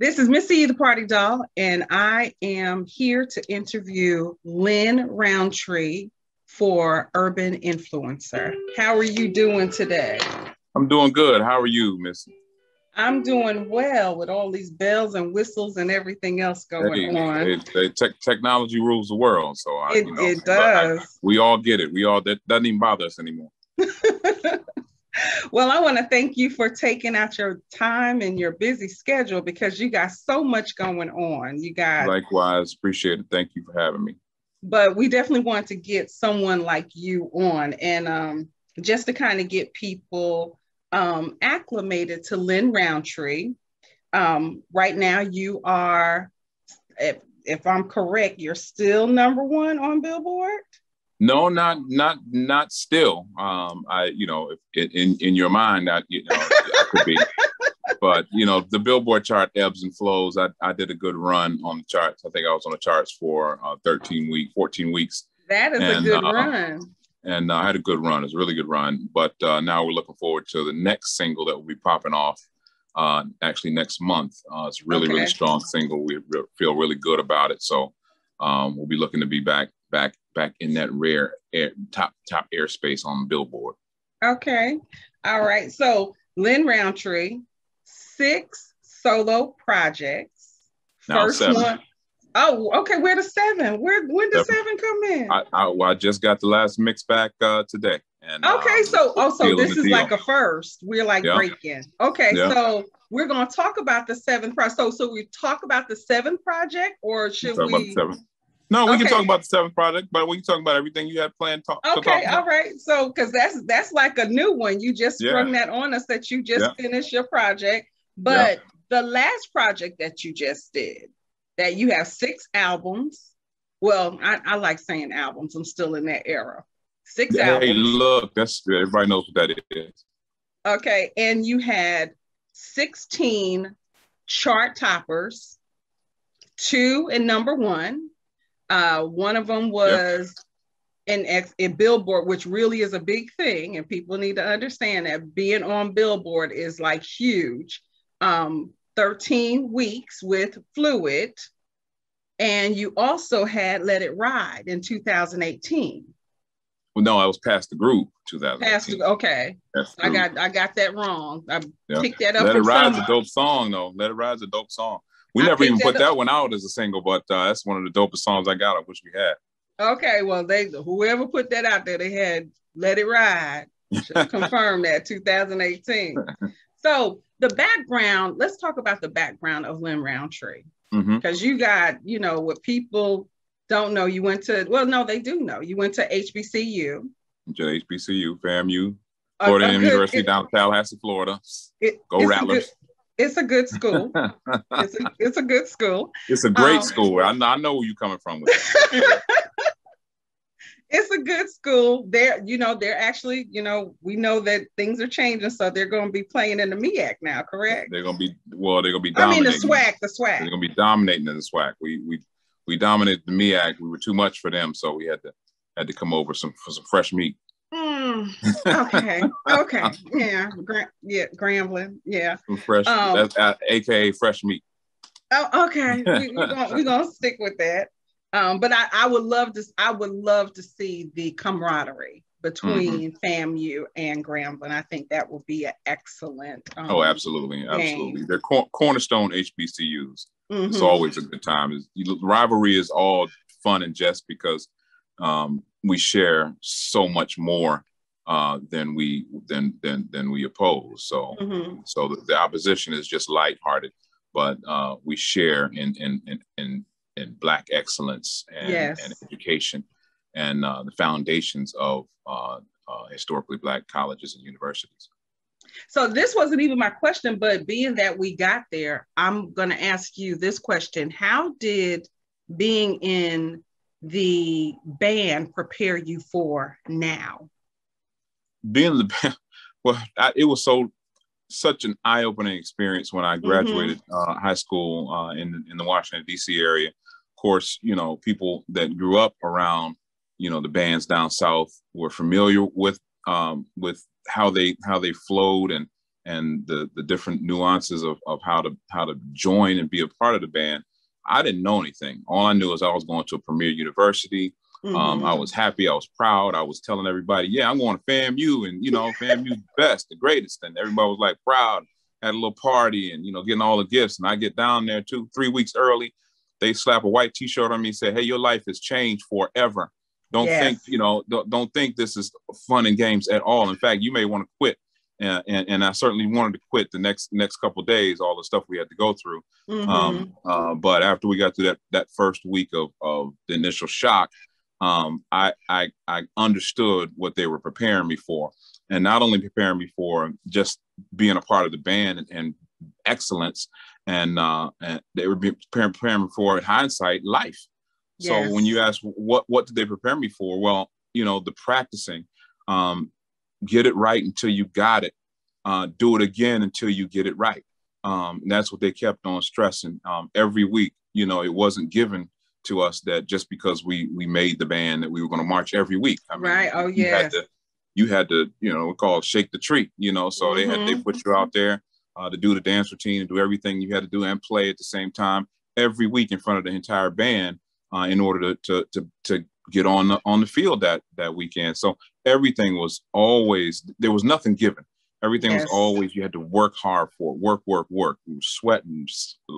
This is Missy the Party Doll, and I am here to interview Lin Roundtree for Urban Influencer. How are you doing today? I'm doing good. How are you, Missy? I'm doing well with all these bells and whistles and everything else going Hey, on. it- it- te- technology rules the world, so I, It, you know, it but I- does. we all get it. We all that doesn't even bother us anymore. well, I want to thank you for taking out your time and your busy schedule because you got so much going on. You got, Likewise, appreciate it. Thank you for having me. but we definitely want to get someone like you on and um, just to kind of get people um, acclimated to Lin Roundtree. Um, right now, you are, if, if I'm correct, you're still number one on Billboard. No, not not not still. Um, I you know, if in in your mind, that you know, I could be. But you know, the Billboard chart ebbs and flows. I, I did a good run on the charts. I think I was on the charts for uh, 13 week, 14 weeks, That is a good uh, run. And uh, I had a good run. It was a really good run. But uh, now we're looking forward to the next single that will be popping off. Uh, actually, next month. Uh, it's a really, really strong single. We re- feel really good about it. So um, we'll be looking to be back, back, back in that rare air, top, top airspace on Billboard. Okay. All right. So Lin Roundtree, six solo projects. Now First seven. one. Oh, okay. Where the seven? Where when did Seven. seven come in? I, I, well, I just got the last mix back uh, today. And okay, um, so oh, so this is deal. like a first. We're like Yeah. breaking. Okay, Yeah. so we're gonna talk about the seventh project. So, so we talk about the seventh project, or should talk we? No, we can talk about the seventh project, but we can talk about everything you had planned talk, to talk Okay, about. all right. So, because that's that's like a new one. You just Yeah. sprung that on us that you just Yeah. finished your project. But the last project that you just did, that you have six albums. Well, I, I like saying albums. I'm still in that era. Six Hey, albums. Hey, look, that's everybody knows what that is. Okay, and you had 16 chart toppers, two in number one. Uh, one of them was in ex- in Billboard, which really is a big thing, and people need to understand that being on Billboard is like huge. Um, 13 weeks with Fluid, and you also had Let It Ride in 2018. Well, no, I was Pass the Groove 2018. Past, okay, Past the I got I got that wrong. I Yeah. picked that up Let It Ride's a dope song, though. Let It Ride's a dope song. We I never even picked put that that one out as a single, but uh, that's one of the dopest songs I got. I wish we had. Okay, well, they whoever put that out there, they had let it ride. Confirm that 2018. So the background, let's talk about the background of Lin Roundtree. Because you got, you know, what people don't know, you went to, well, no, they do know. You went to HBCU. HBCU, FAMU, Florida a A&M good- University it- down in Tallahassee, Florida. it- Go it's a Rattlers. good- It's a good school. It's a, it's a good school. It's a great Um, school. I know, I know where you're coming from with. it's a good school. They're, you know, they're actually, you know, we know that things are changing, so they're going to be playing in the MEAC now, correct? They're gonna be well. They're gonna be I mean, dominating. the SWAC, the swag. They're gonna be dominating in the SWAC. We we we dominated the MEAC. We were too much for them, so we had to had to come over some for some fresh meat. Mm, okay, okay, yeah, Gra- yeah, Grambling, yeah. Some fresh, Um, that's, uh, aka fresh meat. Oh, okay, we, we're gonna we're gonna stick with that. Um, but I, I would love to I would love to see the camaraderie between Mm-hmm. FAMU and Grambling. I think that will be an excellent. Um, Oh, absolutely, absolutely. game. They're cor- cornerstone HBCUs. mhm. It's always a good time. It's, rivalry is all fun and jest because um, we share so much more uh, than we than than than we oppose. So Mhm. so the, the opposition is just lighthearted, but uh, we share in in in in, in black excellence and, Yes. and education and uh, the foundations of uh, uh, historically black colleges and universities. So this wasn't even my question, but being that we got there, I'm going to ask you this question. How did being in the band prepare you for now? being the band, well, I, it was so such an eye-opening experience when I mm-hmm. graduated mm-hmm. uh, high school uh, in in the Washington D.C. area. Of course, you know people that grew up around you know the bands down south were familiar with um, with how they how they flowed and and the the different nuances of, of how to how to join and be a part of the band. I didn't know anything. All I knew is I was going to a premier university. Mm-hmm. Um, I mm-hmm. was happy. I was proud. I was telling everybody, yeah, I'm going to FAMU, and you know, FAMU's best, the greatest. And everybody was like proud. Had a little party, and you know, getting all the gifts. And I get down there two, three weeks early. They slap a white T-shirt on me, say, "Hey, your life has changed forever. Don't yes. think, you know, don't, don't think this is fun and games at all. In fact, you may want to quit and, and, and, I certainly wanted to quit the next next couple days, all the stuff we had to go through. Mm-hmm. Um, uh, but after we got through that that first week of, of the initial shock, um, I, I I understood what they were preparing me for, and not only preparing me for just being a part of the band and, and excellence, and uh, and they were preparing, preparing me for, in hindsight, life. Yes. So when you ask what what did they prepare me for, well, you know, the practicing. Um, get it right until you got it. Uh, do it again until you get it right. Um, that's what they kept on stressing um, every week. You know, it wasn't given to us that just because we we made the band that we were going to march every week. I mean, right. Oh yeah. You had to, you had to, you know, we call shake the tree. You know, so mm-hmm. they had they mm-hmm. put you out there uh, to do the dance routine and do everything you had to do and play at the same time every week in front of the entire band uh, in order to, to to to get on the on the field that that weekend. So everything was always there was nothing given. Everything yes. was always you had to work hard for it, work, work, work. We were sweating,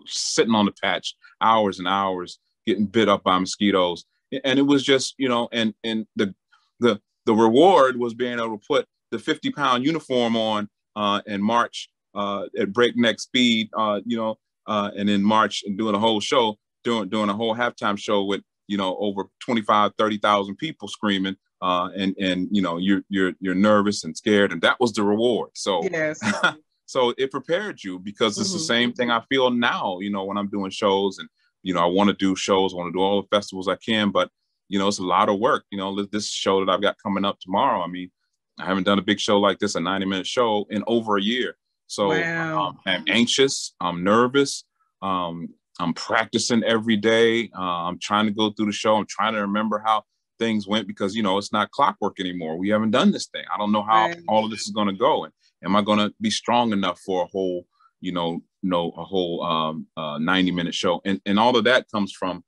sitting on the patch hours and hours, getting bit up by mosquitoes, and it was just you know, and and the the the reward was being able to put the 50 pound uniform on uh, and march uh, at breakneck speed, uh, you know, uh, and in march and doing a whole show, doing doing a whole halftime show with you know over 25 30,000 people screaming uh, and and you know you're you're you're nervous and scared and that was the reward. So yes. so it prepared you because it's mm-hmm. the same thing I feel now you know when I'm doing shows and you know I want to do shows I want to do all the festivals I can but you know it's a lot of work you know this show that I've got coming up tomorrow I mean I haven't done a big show like this a 90 minute show in over a year so wow. um, I'm anxious I'm nervous um, I'm practicing every day. Uh, I'm trying to go through the show. I'm trying to remember how things went because you know it's not clockwork anymore. We haven't done this thing. I don't know how right. all of this is going to go, and am I going to be strong enough for a whole, you know, no a whole um, uh, 90 minute show? And and all of that comes from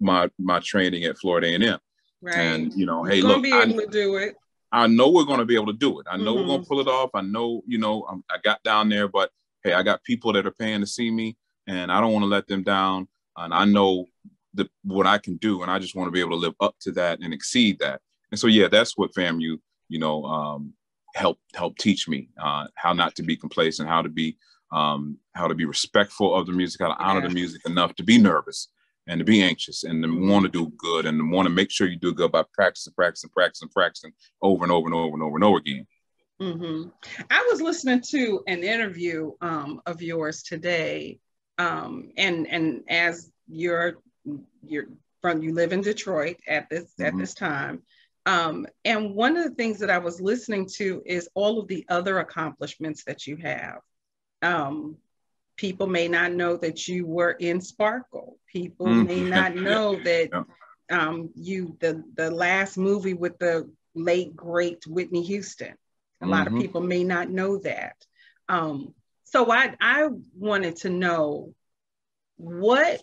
my my training at Florida A&M. Right. And you know, You're hey, look, be able I, to do it. I know we're going to be able to do it. I know mm-hmm. we're going to pull it off. I know, you know, I'm, I got down there, but hey, I got people that are paying to see me and I don't want to let them down. And I know the, what I can do, and I just want to be able to live up to that and exceed that. And so, yeah, that's what FAMU, you know, um, help help teach me uh, how not to be complacent, how to be um, how to be respectful of the music, how to honor yeah. the music enough to be nervous and to be anxious and to want to do good and to want to make sure you do good by practicing, practicing, practicing, practicing over and over and over and over and over again. Mm-hmm. I was listening to an interview um, of yours today um, and and as you're you're from you live in Detroit at this mm-hmm. at this time. Um, and one of the things that I was listening to is all of the other accomplishments that you have. Um, people may not know that you were in Sparkle. People mm. may not know that um, you the the last movie with the late great Whitney Houston. A mm-hmm. lot of mm-hmm. people may not know that. Um, so I, I wanted to know what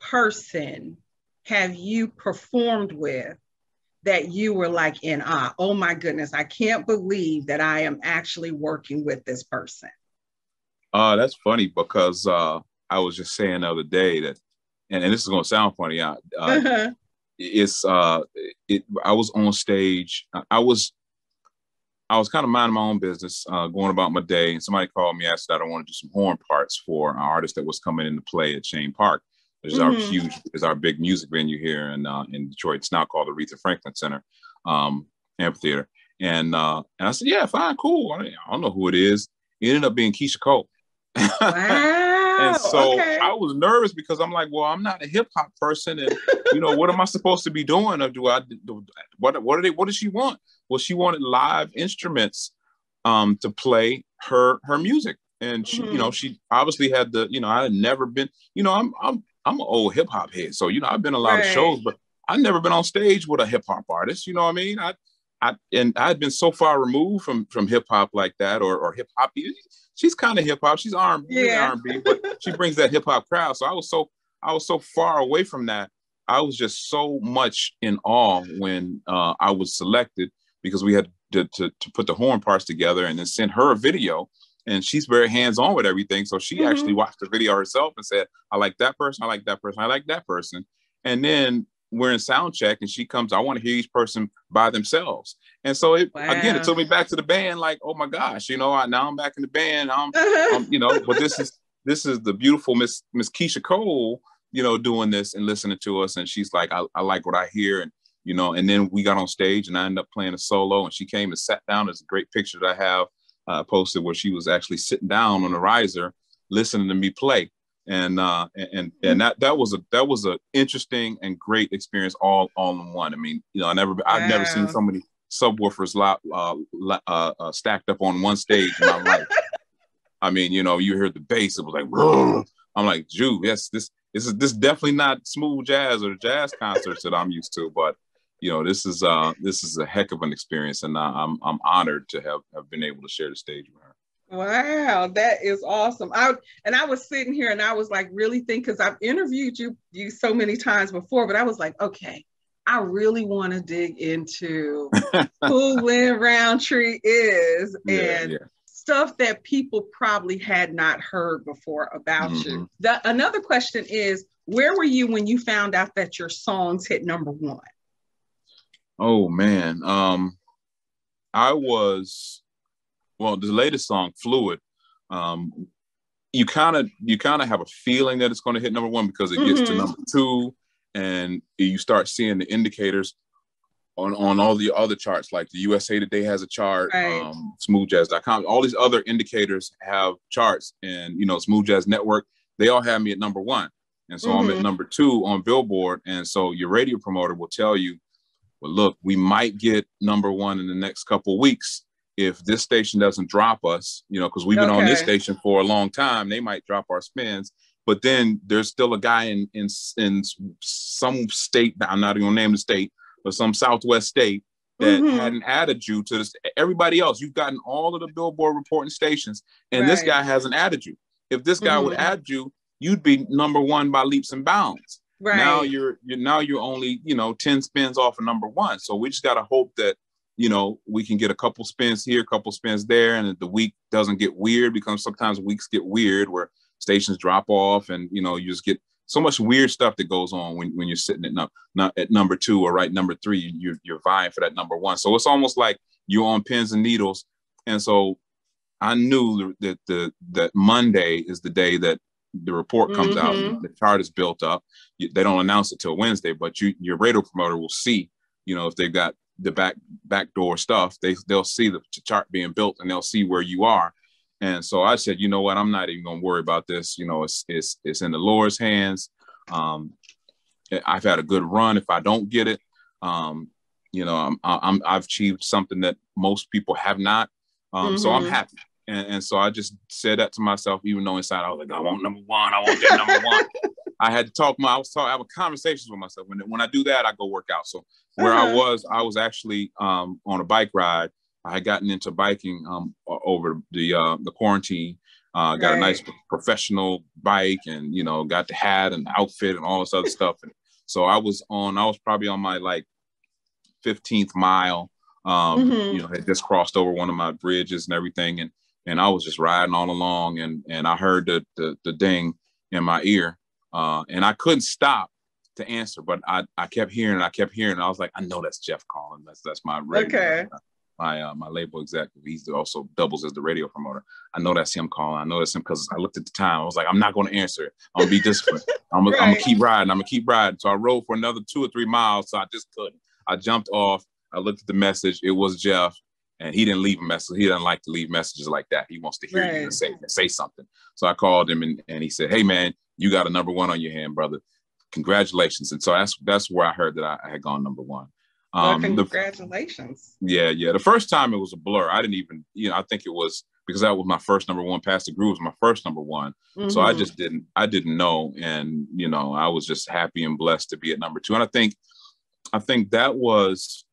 person have you performed with that you were like in awe? Oh my goodness, I can't believe that I am actually working with this person. Uh, that's funny because uh, I was just saying the other day that, and, and this is going to sound funny. Uh, uh, it's uh, it. I was on stage. I was I was kind of minding my own business, uh, going about my day, and somebody called me, asked that I don't want to do some horn parts for an artist that was coming into play at Chene Park, which is mm-hmm. our huge, is our big music venue here in uh, in Detroit. It's now called the Aretha Franklin Center um, Amphitheater. And uh, and I said, yeah, fine, cool. I, I don't know who it is. It ended up being Keyshia Cole. Wow. and so okay. I was nervous because I'm like, well, I'm not a hip hop person, and you know, what am I supposed to be doing, or do I? Do, what what are they? What does she want? Well, she wanted live instruments um, to play her her music. And she, mm-hmm. you know, she obviously had the, you know, I had never been, you know, I'm I'm I'm an old hip hop head, so you know, I've been a lot right. of shows, but I've never been on stage with a hip hop artist. You know what I mean? I, I and I had been so far removed from from hip hop like that, or or hip hop. She's kind of hip hop. She's R and B, R and B, but she brings that hip hop crowd. So I was so I was so far away from that. I was just so much in awe when uh, I was selected because we had to, to, to, put the horn parts together and then send her a video. And she's very hands on with everything. So she mm-hmm. actually watched the video herself and said, I like that person. I like that person. I like that person. And then we're in sound check and she comes, I want to hear each person by themselves. And so it wow. again, it took me back to the band, like, oh my gosh, you know, I, now I'm back in the band. I'm, I'm, you know, but this is this is the beautiful Miss Miss Keyshia Cole, you know, doing this and listening to us. And she's like, I, I like what I hear. And, you know, and then we got on stage and I ended up playing a solo and she came and sat down. There's a great picture that I have uh, posted where she was actually sitting down on the riser listening to me play and uh, and and that that was a that was a interesting and great experience all all in one. I mean, you know, I never I've never seen so many subwoofers uh, uh, uh, stacked up on one stage in my life. I mean, you know, you heard the bass, it was like. I'm like, Jew, yes, this this is this is definitely not smooth jazz or jazz concerts that I'm used to, but you know, this is uh this is a heck of an experience, and I'm I'm honored to have have been able to share the stage with her. Wow, that is awesome. I and I was sitting here and I was like really thinking because I've interviewed you you so many times before, but I was like, okay, I really want to dig into who Lin Roundtree is yeah, and yeah. stuff that people probably had not heard before about mm-hmm. you. The another question is, where were you when you found out that your songs hit number one? Oh man, um, I was well, the latest song, Fluid, um, you kind of you kind of have a feeling that it's going to hit number one because it gets mm-hmm. to number two, and you start seeing the indicators on on all the other charts, like the USA Today has a chart, right. um, SmoothJazz.com, all these other indicators have charts, and you know, Smooth Jazz Network, they all have me at number one, and so mm-hmm. I'm at mm-hmm. number two on Billboard, and so your radio promoter will tell you, well, look, we might get number one in the next couple weeks if this station doesn't drop us, you know, because we've been okay. on this station for a long time, they might drop our spins. But then there's still a guy in in in some state. That I'm not even gonna name the state, but some Southwest state that mm-hmm. hadn't added you to this. Everybody else, you've gotten all of the Billboard reporting stations, and right. this guy hasn't added you. If this guy mm-hmm. would add you, you'd be number one by leaps and bounds. Right. Now you're you're now you're only you know ten spins off of number one. So we just gotta hope that you know, we can get a couple spins here, a couple spins there, and the week doesn't get weird because sometimes weeks get weird where stations drop off and you know you just get so much weird stuff that goes on when, when you're sitting at, num- not at number two or right number three, you're, you're vying for that number one. So it's almost like you're on pins and needles. And so I knew that the that Monday is the day that the report comes mm-hmm. out, the chart is built up. They don't announce it till Wednesday, but you your radio promoter will see, you know, if they've got the back backdoor stuff, they they'll see the chart being built and they'll see where you are. And so I said, you know what, I'm not even gonna worry about this. You know, it's it's it's in the Lord's hands. Um, I've had a good run. If I don't get it, um, you know, I'm, I'm I've achieved something that most people have not. Um, mm-hmm. So I'm mm-hmm. happy. And, and, so I just said that to myself, even though inside I was like, I want number one, I want that number one. I had to talk my, I was talking, I have conversations with myself. When, when I do that, I go work out. So where uh-huh. I was, I was actually um, on a bike ride. I had gotten into biking um, over the uh, the quarantine. Uh, got right. a nice professional bike, and you know, got the hat and the outfit and all this other stuff. And so I was on. I was probably on my like 15th mile. Um, mm-hmm. You know, had just crossed over one of my bridges and everything, and and I was just riding all along, and and I heard the the, the ding in my ear, uh, and I couldn't stop to answer, but I, I kept hearing, I kept hearing. I was like, I know that's Jeff calling. That's that's my radio, okay. my uh, my label executive. He's also doubles as the radio promoter. I know that's him calling. I know that's him because I looked at the time. I was like, I'm not going to answer it. I'm gonna be disciplined. I'm gonna, right. I'm gonna keep riding. I'm gonna keep riding. So I rode for another two or three miles. So I just couldn't. I jumped off. I looked at the message. It was Jeff. And he didn't leave a message. He doesn't like to leave messages like that. He wants to hear right. you and say, say something. So I called him and, and he said, Hey man, you got a number one on your hand, brother congratulations. And so that's that's where I heard that I, I had gone number one. Um, well, congratulations. The, yeah, yeah. The first time it was a blur. I didn't even, you know, I think it was because that was my first number one. Pass the Groove was my first number one. Mm-hmm. So I mm-hmm. just didn't, I didn't know, and you know, I was just happy and blessed to be at number two. And I think, I think that was,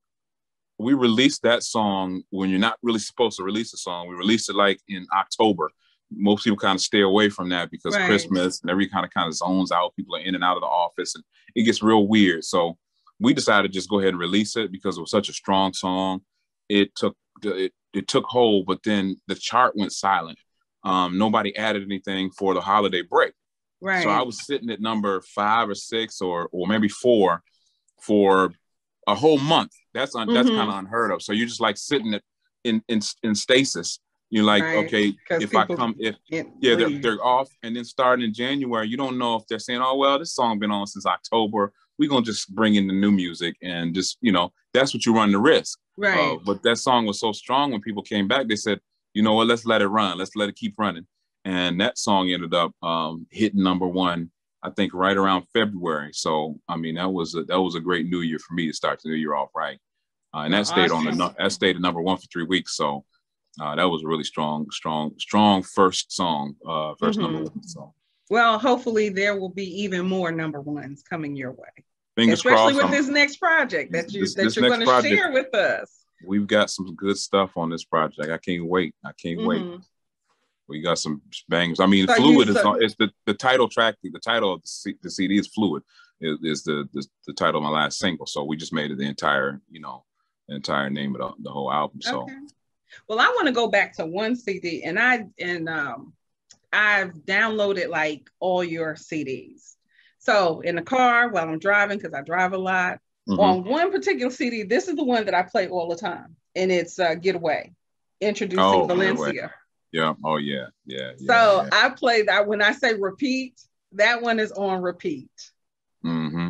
we released that song when you're not really supposed to release a song. We released it like in October. Most people kind of stay away from that because right. Christmas and every kind of kind of zones out. People are in and out of the office, and it gets real weird. So we decided to just go ahead and release it because it was such a strong song. It took it, it took hold, but then the chart went silent. Um, nobody added anything for the holiday break. Right. So I was sitting at number five or six or or maybe four for a whole month. That's un, mm-hmm. that's kind of unheard of. So you're just like sitting at, in in in stasis. You're like, right. okay, if I come, if yeah, they're they're off, and then starting in January, you don't know if they're saying, oh well, this song been on since October. We're gonna just bring in the new music and just you know that's what you run the risk. Right. Uh, but that song was so strong when people came back, they said, you know what, let's let it run, let's let it keep running, and that song ended up um, hitting number one I think right around February. So I mean that was a, that was a great New Year for me to start the New Year off right, uh, and that stayed on the that stayed at number one for three weeks. So uh, that was a really strong, strong, strong first song, uh, 1st mm-hmm. number one song. Well, hopefully there will be even more number ones coming your way. Fingers Especially crossed, with this next project that you this, that this you're going to share with us. We've got some good stuff on this project. I can't wait. I can't mm-hmm. wait. We got some bangers. I mean, so fluid is so- it's the, the title track. The title of the, C, the CD is fluid. Is, is the, the, the title of my last single. So we just made it the entire you know the entire name of the, the whole album. So. Okay. Well, I want to go back to one CD, and I and um, I've downloaded like all your CDs. So in the car while I'm driving, because I drive a lot, mm-hmm. on one particular CD, this is the one that I play all the time, and it's uh, "Getaway," introducing oh, Valencia. Yeah. Oh yeah. Yeah. yeah so yeah. I play that when I say repeat, that one is on repeat. Mm-hmm.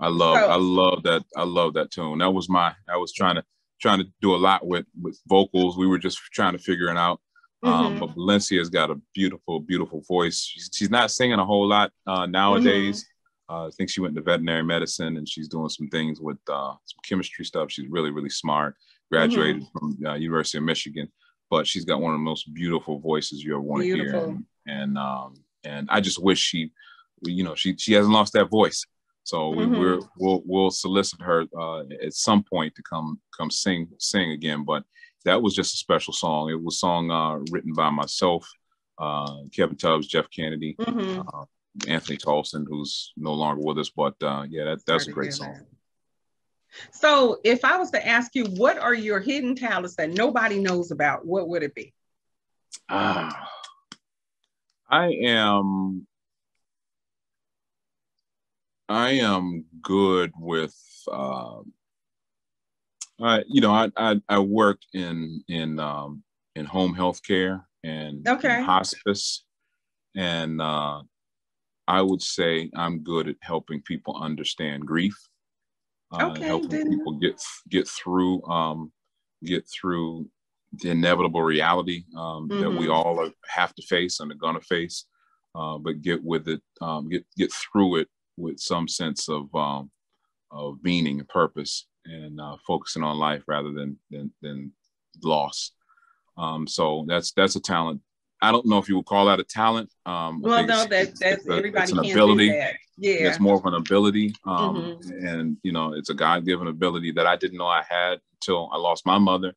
I love so, I love that I love that tune. That was my I was trying to trying to do a lot with with vocals. We were just trying to figure it out. Um, mm-hmm. Um, but Valencia's got a beautiful, beautiful voice. She's, she's not singing a whole lot uh, nowadays. Mm-hmm. Uh, I think she went to veterinary medicine and she's doing some things with uh, some chemistry stuff. She's really, really smart. Graduated mm-hmm. from uh, University of Michigan but she's got one of the most beautiful voices you ever want to hear. And and, um, and I just wish she, you know, she she hasn't lost that voice. So mm-hmm. we, are we'll we'll solicit her uh, at some point to come come sing sing again. But that was just a special song. It was a song uh, written by myself, uh, Kevin Tubbs, Jeff Kennedy, mm-hmm. Uh, Anthony Tolson, who's no longer with us. But uh, yeah, that, that's a great song. That. So if I was to ask you, what are your hidden talents that nobody knows about? What would it be? Uh, I am. I am good with. Uh, I, you know, I, I, I worked in in um, in home health care and, okay. hospice, and uh, I would say I'm good at helping people understand grief uh, okay, helping then. people get get through um, get through the inevitable reality um, mm-hmm. that we mm-hmm. all are, have to face and are gonna face, uh, but get with it, um, get get through it with some sense of um, of meaning and purpose, and uh, focusing on life rather than than, than loss. Um, so that's that's a talent I don't know if you would call that a talent. Um, well, no, that, that's everybody it's an ability. That. Yeah, it's more of an ability, um, mm-hmm. and you know, it's a God-given ability that I didn't know I had until I lost my mother,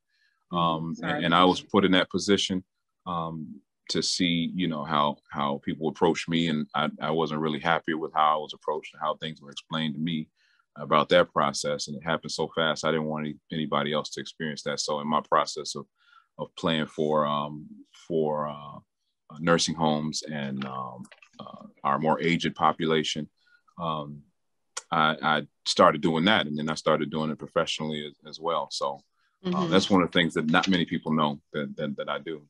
um, and, and, I was put in that position um, to see, you know, how how people approached me, and I, I wasn't really happy with how I was approached and how things were explained to me about that process, and it happened so fast. I didn't want any, anybody else to experience that. So in my process of of playing for um, for uh, nursing homes and um, uh, our more aged population. Um, I, I, started doing that, and then I started doing it professionally as, as well. So uh, mm-hmm. that's one of the things that not many people know that that, that I do.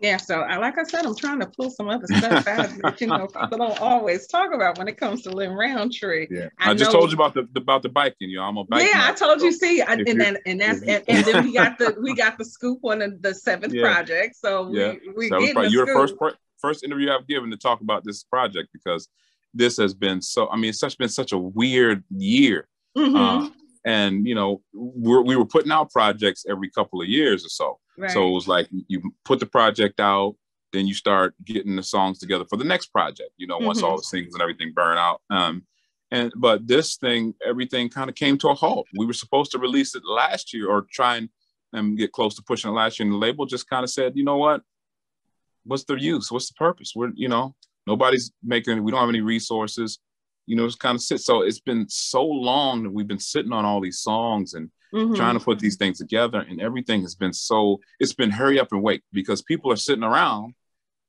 Yeah, so I, like I said, I'm trying to pull some other stuff out that you know people don't always talk about when it comes to Lin Roundtree. Yeah, I, I just told you about the about the biking. You know, I'm a bike. Yeah, I told you. See, I, and then and that's and, and, then we got the we got the scoop on the, the seventh yeah. project. So yeah. we we you're the first first interview I've given to talk about this project because this has been so. I mean, it's such been such a weird year. Mm-hmm. Uh, and you know we're, we were putting out projects every couple of years or so. Right. so it was like you put the project out then you start getting the songs together for the next project you know once mm-hmm. all the singles and everything burn out um and but this thing everything kind of came to a halt. We were supposed to release it last year or try and, and get close to pushing it last year and the label just kind of said you know what? What's the use? What's the purpose? We're you know nobody's making we don't have any resources you know, it's kind of sit. So it's been so long that we've been sitting on all these songs and mm-hmm. trying to put these things together, and everything has been so. It's been hurry up and wait because people are sitting around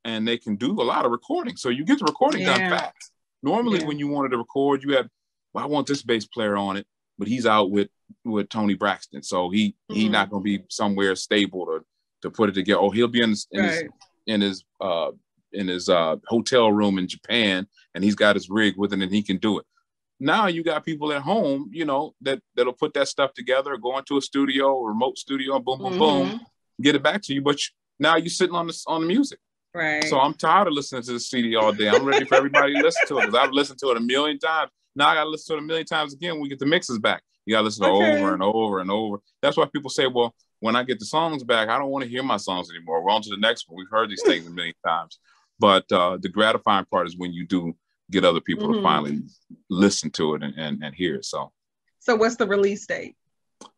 and they can do a lot of recording. So you get the recording yeah. done fast. Normally, yeah. when you wanted to record, you had, well, I want this bass player on it, but he's out with with Toni Braxton, so he mm-hmm. he not going to be somewhere stable to to put it together. Oh, he'll be in, in right. his in his uh in his uh, hotel room in Japan, and he's got his rig with it, and he can do it. Now you got people at home, you know, that that'll put that stuff together, go into a studio, remote studio, boom, boom, mm-hmm. boom, get it back to you. But you, now you're sitting on the on the music. Right. So I'm tired of listening to the CD all day. I'm ready for everybody to listen to it because I've listened to it a million times. Now I got to listen to it a million times again when we get the mixes back. You got to listen okay. over and over and over. That's why people say, well, when I get the songs back, I don't want to hear my songs anymore. We're on to the next one. We've heard these things a million times. But uh, the gratifying part is when you do get other people mm-hmm. to finally listen to it and, and, and hear it. So, so what's the release date?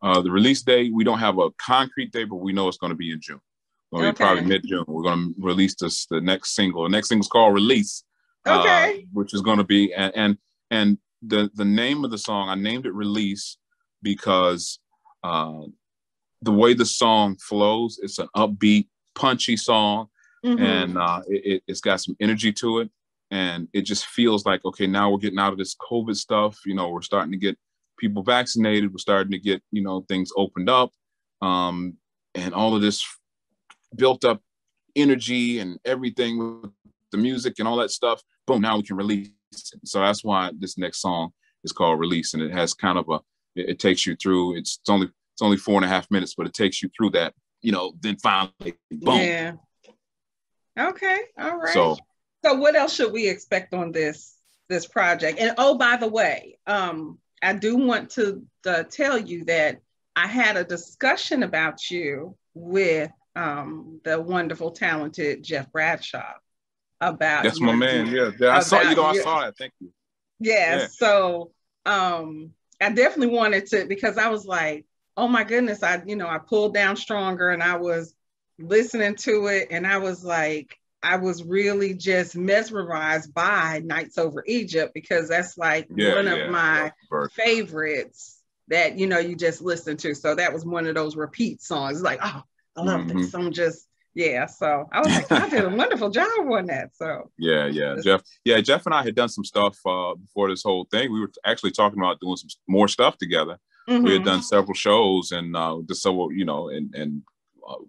Uh, the release date, we don't have a concrete date, but we know it's going to be in June. Going to okay. be probably mid June. We're going to release this the next single. The next single is called Release. Uh, okay. Uh, which is going to be and, and and the the name of the song I named it Release because uh, the way the song flows, it's an upbeat, punchy song mm-hmm. and uh, it, has got some energy to it. And it just feels like, okay, now we're getting out of this COVID stuff. You know, we're starting to get people vaccinated. We're starting to get, you know, things opened up. Um, and all of this built up energy and everything with the music and all that stuff. Boom, now we can release it. So that's why this next song is called Release. And it has kind of a, it, it takes you through, it's, it's only, it's only four and a half minutes, but it takes you through that, you know, then finally, boom, yeah. Okay. All right. So, so what else should we expect on this this project? And oh, by the way, um, I do want to uh, tell you that I had a discussion about you with um, the wonderful, talented Jeff Bradshaw about. That's my man. Yeah, yeah I saw you. Know, I saw it. Thank you. Yes. Yeah. So um, I definitely wanted to because I was like, oh my goodness, I you know I pulled down stronger and I was listening to it and I was like, I was really just mesmerized by Nights Over Egypt because that's like yeah, one yeah, of my favorites that you know you just listen to. So that was one of those repeat songs. Like, oh, I love mm-hmm. this. I'm just yeah. So I was like, I did a wonderful job on that. So yeah, yeah, Jeff. Yeah, Jeff and I had done some stuff uh, before this whole thing. We were actually talking about doing some more stuff together. Mm-hmm. We had mm-hmm. done several shows and uh, just so you know, and and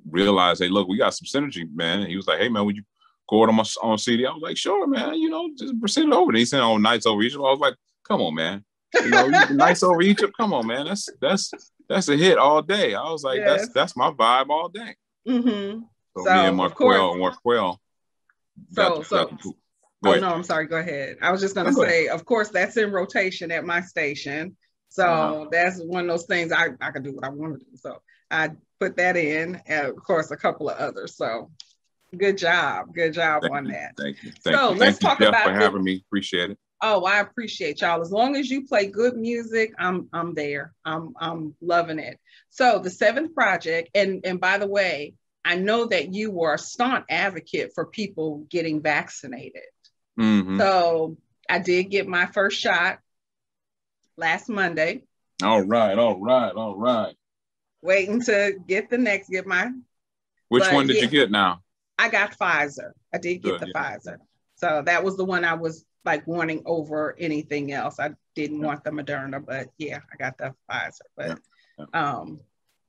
realized, hey, look, we got some synergy, man. And he was like, hey, man, would you record on my on CD? I was like, sure, man. You know, just send it over. And he sent on Nights Over Egypt. I was like, come on, man. You know, Nights Over Egypt. Come on, man. That's that's that's a hit all day. I was like, yes. that's that's my vibe all day. Mm-hmm. So, so, me and Marquel and Marquel. So so. oh no, I'm sorry. Go ahead. I was just gonna say, of course, that's in rotation at my station. So uh-huh. that's one of those things I, I can do what I want to do. So I put that in, and of course, a couple of others. So good job. Good job Thank on you. that. Thank you. Thank so you. let's Thank talk you, Jeff, about for having me. Appreciate it. Oh, I appreciate y'all. As long as you play good music, I'm I'm there. I'm I'm loving it. So the seventh project, and and by the way, I know that you were a staunch advocate for people getting vaccinated. Mm-hmm. So I did get my first shot last Monday. All right, all right, all right waiting to get the next, get my. Which but one did yeah, you get now? I got Pfizer. I did get Good, the yeah. Pfizer. So that was the one I was like wanting over anything else. I didn't yeah. want the Moderna, but yeah, I got the Pfizer. But um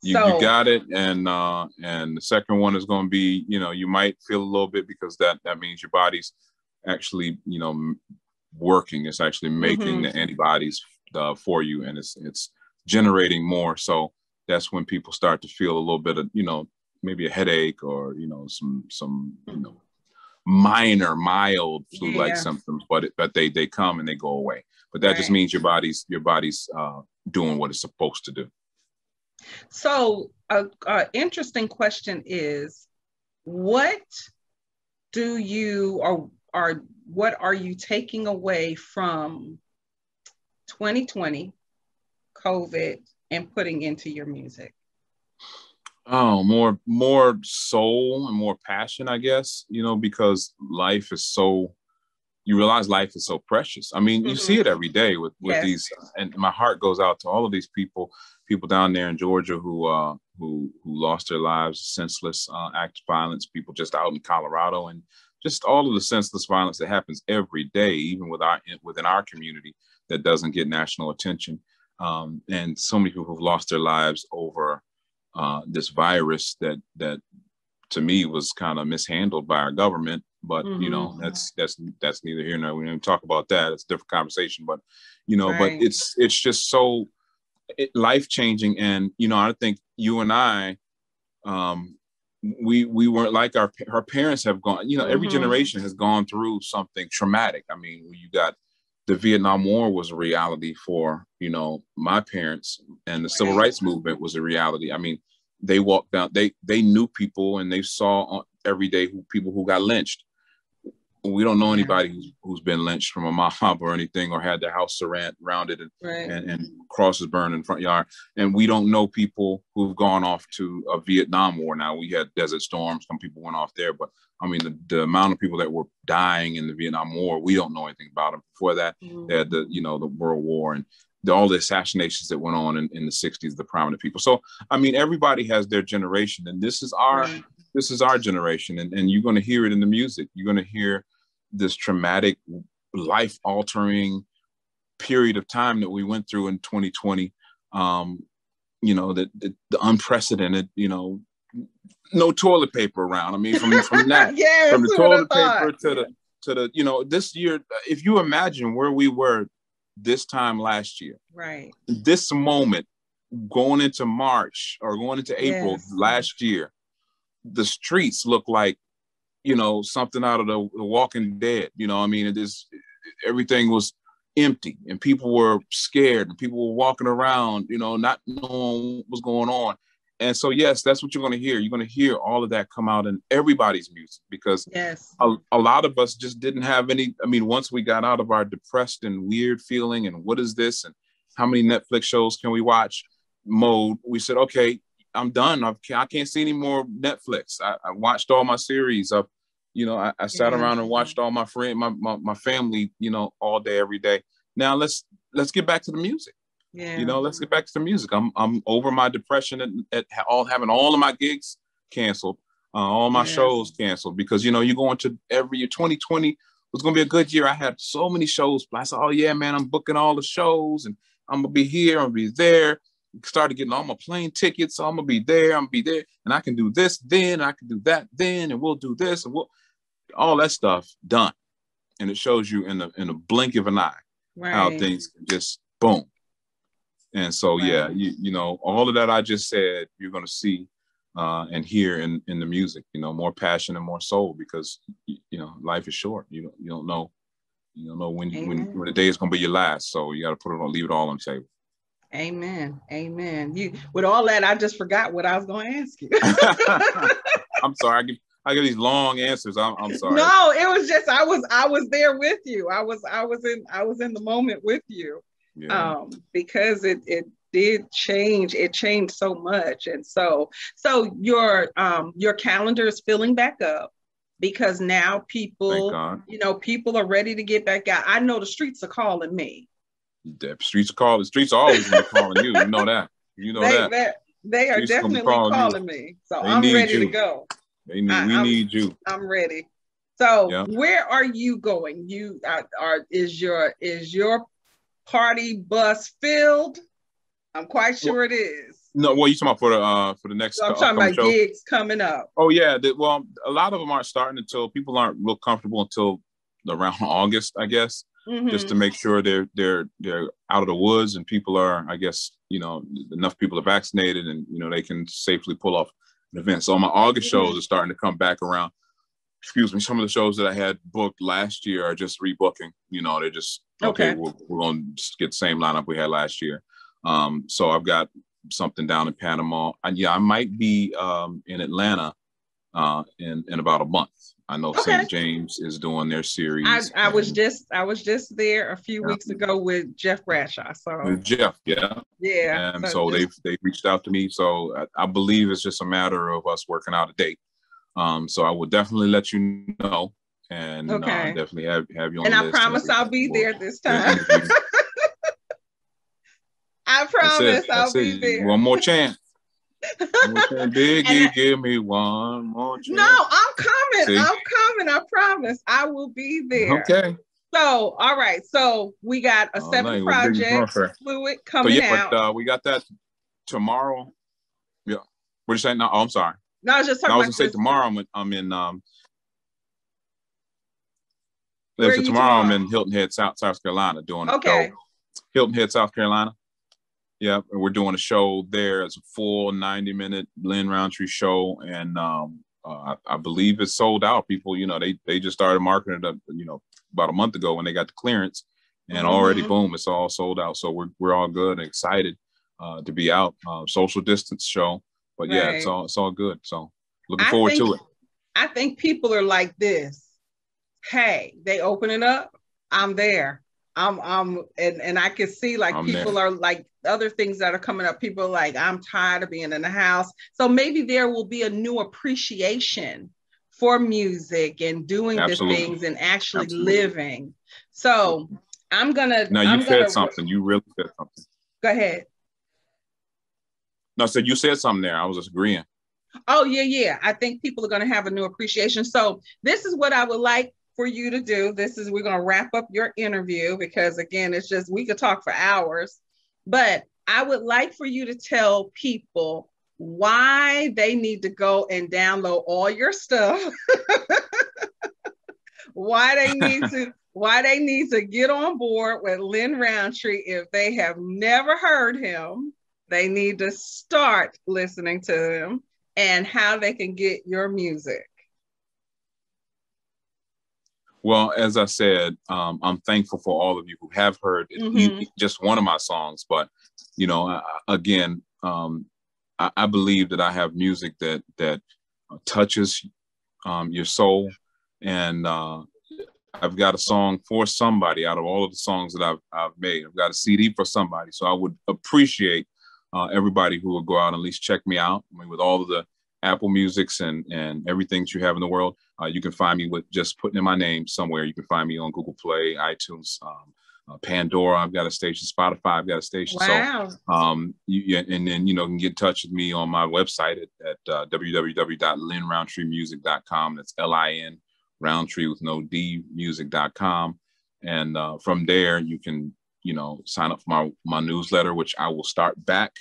you, so, you got it and uh and the second one is going to be you know you might feel a little bit because that that means your body's actually you know working it's actually making mm-hmm. the antibodies uh, for you and it's it's generating more so that's when people start to feel a little bit of you know maybe a headache or you know some some you know minor, mild flu-like yeah. symptoms, but it, but they they come and they go away. But that right. just means your body's your body's uh, doing what it's supposed to do. So, a, a interesting question is, what do you or are what are you taking away from 2020 COVID and putting into your music? Oh, more more soul and more passion, I guess, you know, because life is so you realize life is so precious. I mean, mm-hmm. you see it every day with with yes. these and my heart goes out to all of these people, people down there in Georgia who uh who who lost their lives senseless uh, act of violence, people just out in Colorado and just all of the senseless violence that happens every day, even with our within our community that doesn't get national attention. Um, and so many people who've lost their lives over uh, this virus that that to me was kind of mishandled by our government. But mm-hmm. you know, mm-hmm. that's that's that's neither here nor we didn't talk about that. It's a different conversation. But you know, right. but it's it's just so life changing. And you know, I think you and I, um, we we weren't like our our parents have gone. You know, every mm-hmm. generation has gone through something traumatic. I mean, you got the Vietnam War was a reality for you know my parents, and the oh, civil rights movement was a reality. I mean, they walked down, they they knew people, and they saw uh, every day who people who got lynched we don't know anybody who's, who's been lynched from a mob or anything or had their house surrounded and, right. and, and, crosses burned in front yard. And we don't know people who've gone off to a Vietnam War. Now we had Desert Storms, some people went off there, but I mean the, the amount of people that were dying in the Vietnam War, we don't know anything about them. Before that, mm-hmm. they had the you know the World War and the, all the assassinations that went on in, in the 60s, the prominent people. So I mean everybody has their generation, and this is our right. this is our generation, and, and you're going to hear it in the music. You're going to hear this traumatic, life altering period of time that we went through in 2020. Um, you know, the, the, the unprecedented, you know, no toilet paper around. I mean, from, from that, yes, from the toilet paper to the, to the, you know, this year, if you imagine where we were this time last year, right? This moment going into March or going into April yes. last year, the streets look like you know, something out of the, the Walking Dead. You know, I mean, it is everything was empty and people were scared and people were walking around, you know, not knowing what was going on. And so, yes, that's what you're going to hear. You're going to hear all of that come out in everybody's music because yes. a, a lot of us just didn't have any. I mean, once we got out of our depressed and weird feeling and what is this and how many Netflix shows can we watch mode, we said, okay, I'm done. I've, I can not see any more Netflix. I, I watched all my series. I've you know, I, I sat around and watched all my friend, my, my my family, you know, all day, every day. Now let's let's get back to the music. Yeah. You know, let's get back to the music. I'm I'm over my depression at, at all having all of my gigs canceled, uh, all my shows canceled because you know you're going to every year. 2020 was gonna be a good year. I had so many shows. I said, oh yeah, man, I'm booking all the shows and I'm gonna be here. I'm gonna be there. Started getting all my plane tickets. So I'm gonna be there. I'm gonna be there, and I can do this then. I can do that then, and we'll do this and we'll all that stuff done. And it shows you in the in a blink of an eye right. how things just boom. And so right. yeah, you, you know, all of that I just said, you're gonna see uh, and hear in, in the music, you know, more passion and more soul because you know, life is short. You don't you don't know you don't know when when, when the day is gonna be your last. So you gotta put it on, leave it all on the table. Amen. Amen. You with all that, I just forgot what I was going to ask you. I'm sorry. I give I get these long answers. I'm, I'm sorry. No, it was just I was I was there with you. I was I was in I was in the moment with you. Yeah. Um, because it it did change. It changed so much, and so so your um your calendar is filling back up because now people you know people are ready to get back out. I know the streets are calling me. The streets are calling. The streets are always calling you. You know that. You know they, that. They, are definitely calling, calling me. So they I'm ready you. to go. They need, I, we I'm, need you. I'm ready. So yeah. where are you going? You are, are is your is your party bus filled? I'm quite sure well, it is. No, what are you talking about for the uh for the next? So I'm talking about show? gigs coming up. Oh yeah, the, well a lot of them aren't starting until people aren't real comfortable until around August, I guess, mm-hmm. just to make sure they're they're they're out of the woods and people are, I guess, you know, enough people are vaccinated and you know they can safely pull off event. So my August shows mm-hmm. are starting to come back around excuse me, some of the shows that I had booked last year are just rebooking. You know, they're just okay. okay we're, we're going to get the same lineup we had last year. Um, so I've got something down in Panama, and yeah, I might be um, in Atlanta uh, in in about a month. I know okay. St. James is doing their series. I, I was just I was just there a few yeah. weeks ago with Jeff Bradshaw. So with Jeff, yeah, yeah. And so, so they've they reached out to me. So I, I, believe it's just a matter of us working out a date. Um, so I will definitely let you know, and uh, okay. uh, definitely have have you on. And I promise I'll be there this time. I promise I'll be there. One more chance. Biggie, give me one more chance. No, I'm coming. See? I'm coming. I promise. I will be there. Okay. So, all right. So we got a seven project fluid coming so, yeah, out. But, uh, we got that tomorrow. Yeah. What you saying? No, oh, I'm sorry. No, I was just talking no, I was gonna say tomorrow. I'm in. I'm in um, so tomorrow, tomorrow, I'm in Hilton Head, South South Carolina, doing it. okay. a show. Hilton Head, South Carolina. Yeah, we're doing a show there. It's a full 90 minute Lin Roundtree show, and um, uh, I, I, believe it's sold out. People, you know, they they just started marketing it, up, you know, about a month ago when they got the clearance, and mm-hmm. already boom, it's all sold out. So we're we're all good and excited uh, to be out. Uh, social distance show, but right. yeah, it's all it's all good. So looking forward think, to it. I think people are like this. Hey, they open it up. I'm there. I'm I'm and and I can see like I'm people there. are like other things that are coming up. People like I'm tired of being in the house. So maybe there will be a new appreciation for music and doing Absolutely. the things and actually Absolutely. living. So I'm gonna. Now you I'm said gonna, something. You really said something. Go ahead. No, I said you said something there. I was just agreeing. Oh yeah, yeah. I think people are going to have a new appreciation. So this is what I would like for you to do. This is, we're going to wrap up your interview because, again, it's just, we could talk for hours. But I would like for you to tell people why they need to go and download all your stuff. why they need to why they need to get on board with Lin Roundtree if they have never heard him. They need to start listening to him and how they can get your music. Well, as I said, um, I'm thankful for all of you who have heard mm-hmm. just one of my songs. But you know, again, um, I, I, believe that I have music that that touches um, your soul, and uh, I've got a song for somebody out of all of the songs that I've I've made. I've got a CD for somebody, so I would appreciate uh, everybody who will go out and at least check me out. I mean, with all of the Apple Musics and and everything that you have in the world. Uh, you can find me with just putting in my name somewhere. You can find me on Google Play, iTunes, um, uh, Pandora. I've got a station. Spotify. I've got a station. Wow. So, um, you, and then you know can get in touch with me on my website at, at uh, www.linroundtreemusic.com. That's L-I-N Roundtree with no D music.com. And uh, from there, you can you know sign up for my my newsletter, which I will start back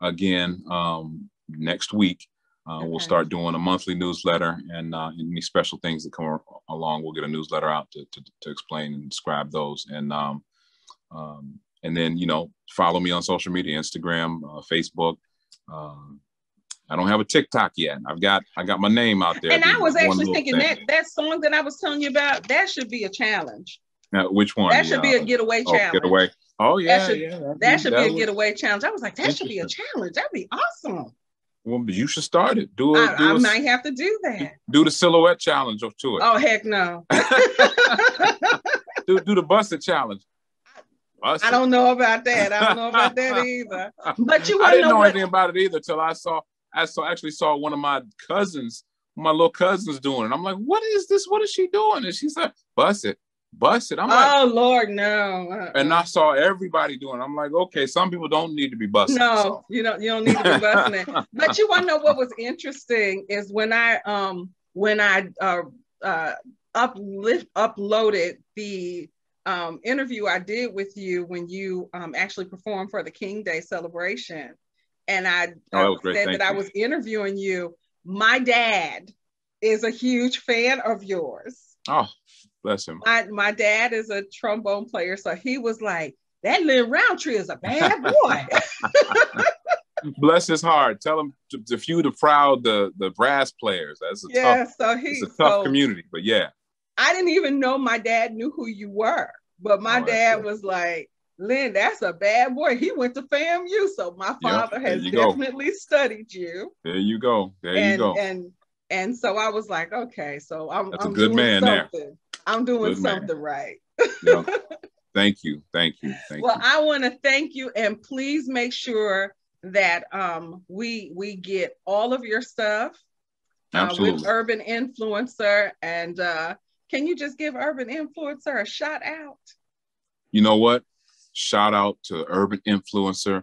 again um, next week. Uh, okay. We'll start doing a monthly newsletter, and uh, any special things that come along, we'll get a newsletter out to, to, to explain and describe those. And um, um, and then you know, follow me on social media: Instagram, uh, Facebook. Um, I don't have a TikTok yet. I've got I got my name out there. And I was actually thinking thing. that that song that I was telling you about that should be a challenge. Now, which one? That should be a getaway oh, challenge. Getaway. Oh yeah, that should, yeah. That, should be, be a getaway challenge. I was like, that should be a challenge. That'd be awesome. Well, you should start it. Do it. I, I might have to do that. Do the silhouette challenge or to it. Oh heck no. do do the busted challenge. Busted. I don't know about that. I don't know about that either. But you I didn't know, know anything about it either till I saw I saw actually saw one of my cousins, my little cousins doing it. I'm like, what is this? What is she doing? And she said, bust it busted. I'm like, oh Lord, no. Uh-uh. And I saw everybody doing. It. I'm like, okay, some people don't need to be busted. No, so. you don't. You don't need to be busting it. But you want to know what was interesting is when I um when I uh, uh uplift uploaded the um interview I did with you when you um actually performed for the King Day celebration, and I, oh, I said that you. I was interviewing you. My dad is a huge fan of yours. Oh, Bless him. My, my dad is a trombone player, so he was like, that Lin Roundtree is a bad boy. Bless his heart. Tell him to, to few the proud the the brass players. That's a yeah, tough. So he, it's a tough so community, but yeah. I didn't even know my dad knew who you were, but my oh, dad was like, "Lin, that's a bad boy. He went to FAMU, so my father yep, has definitely go. studied you." There you go. There and, you go. And and so I was like, okay, so I'm, that's I'm a good man something. there. I'm doing good something man. right. yeah. Thank you. Thank you. Thank well, you. I want to thank you and please make sure that um, we we get all of your stuff uh, with Urban Influencer. And uh, can you just give Urban Influencer a shout out? You know what? Shout out to Urban Influencer,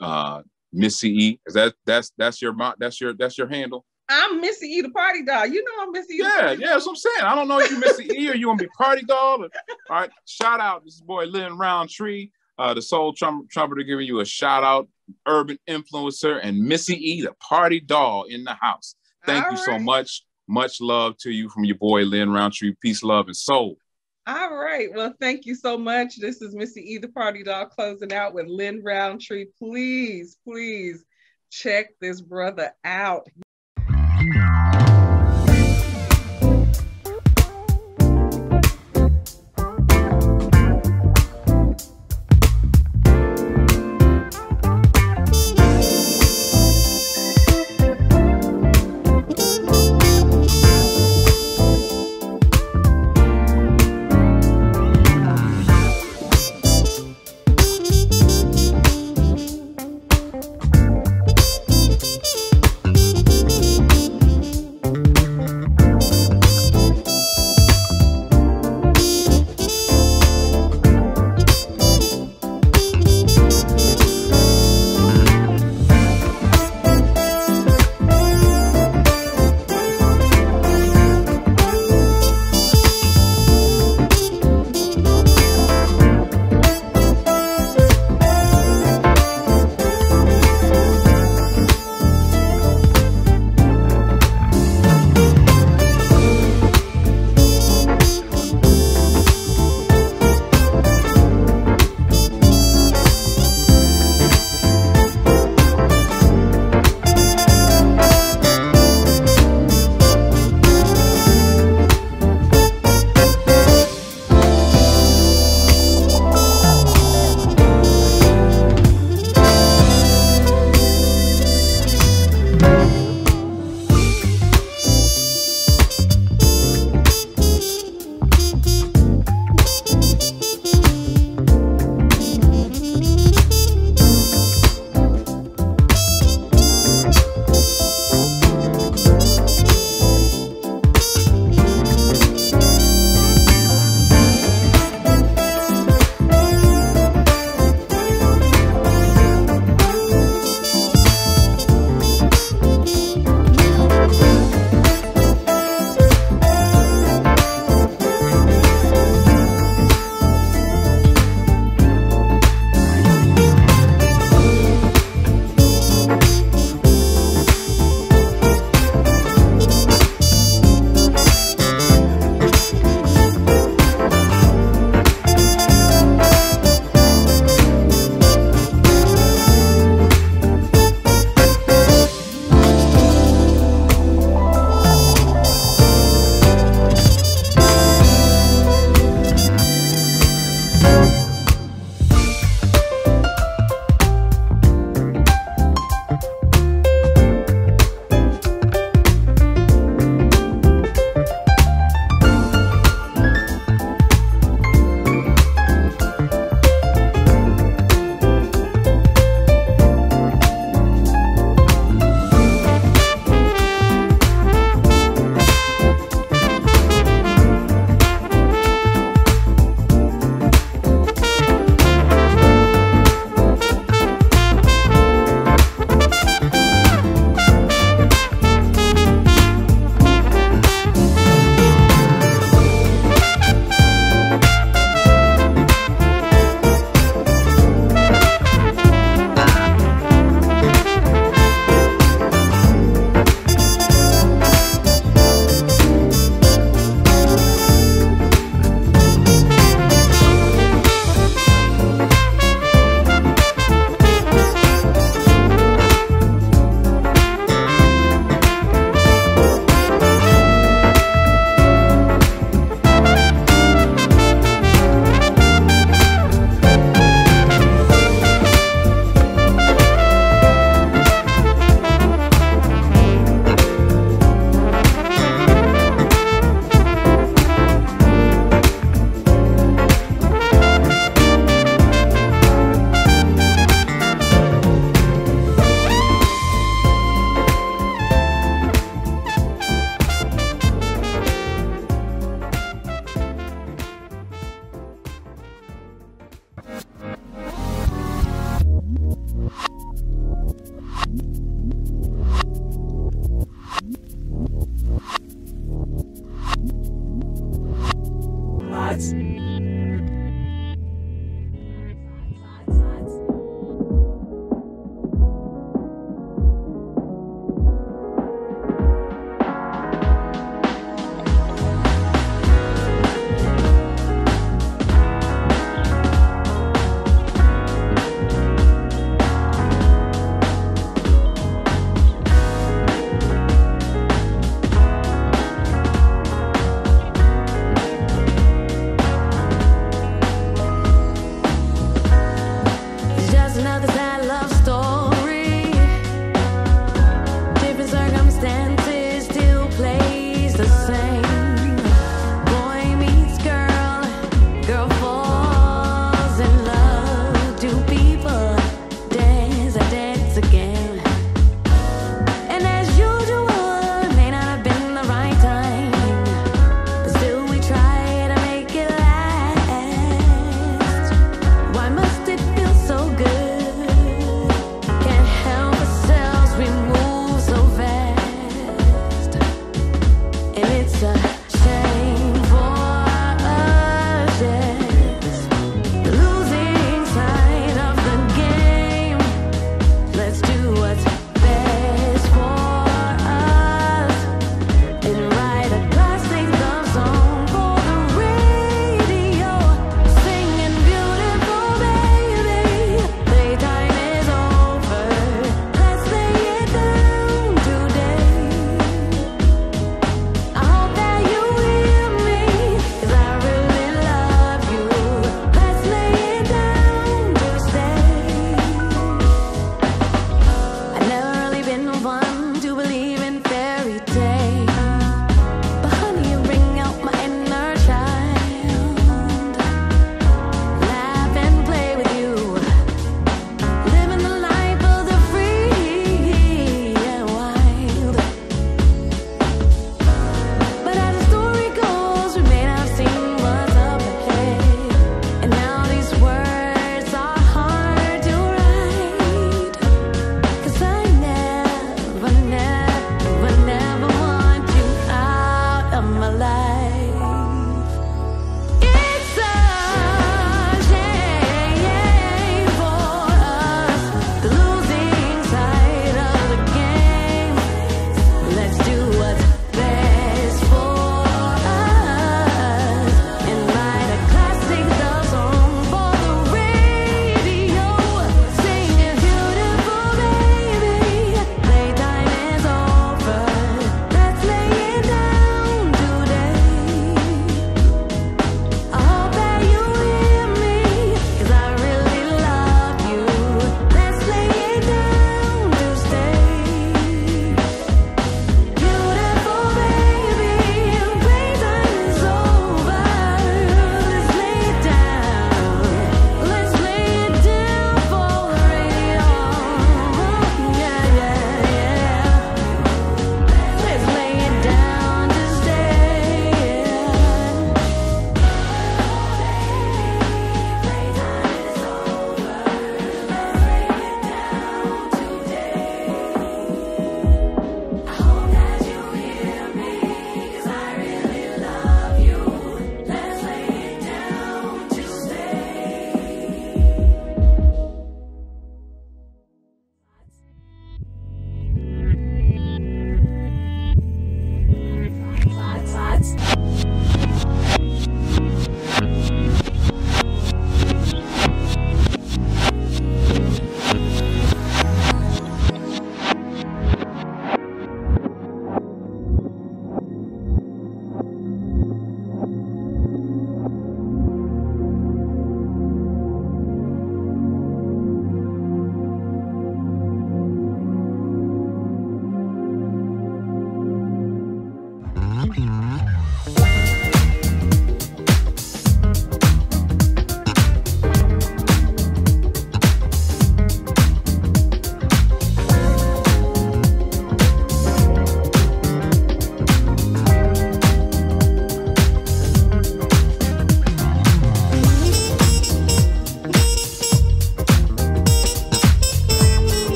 uh, Missy E. Is that that's that's your that's your that's your handle? I'm Missy E, the party doll. You know I'm Missy E. Yeah, yeah, that's what I'm saying. I don't know if you Missy E or you want to be party doll. Or, all right, shout out. This is boy Lin Roundtree, uh, the soul trum- trumpeter, giving you a shout out. Urban influencer and Missy E, the party doll in the house. Thank all you right. so much. Much love to you from your boy Lin Roundtree. Peace, love, and soul. All right. Well, thank you so much. This is Missy E, the party doll, closing out with Lin Roundtree. Please, please check this brother out.